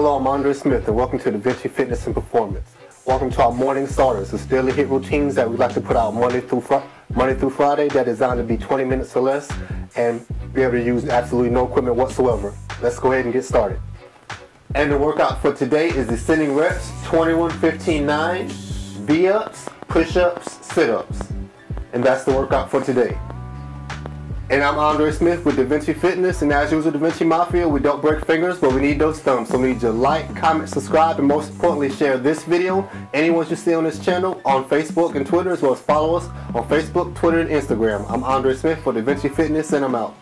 Hello, I'm Andre Smith, and welcome to Da Vinci Fitness and Performance. Welcome to our morning starters, the daily HIIT routines that we like to put out Monday through Fri- Monday through Friday. That is designed to be 20 minutes or less, and be able to use absolutely no equipment whatsoever. Let's go ahead and get started. And the workout for today is descending reps 21, 15, 9, V ups, push ups, sit ups. And that's the workout for today. And I'm Andre Smith with Da Vinci Fitness, and as usual, Da Vinci Mafia, we don't break fingers, but we need those thumbs. So we need you to like, comment, subscribe, and most importantly, share this video, anyone you see on this channel, on Facebook and Twitter, as well as follow us on Facebook, Twitter, and Instagram. I'm Andre Smith for Da Vinci Fitness, and I'm out.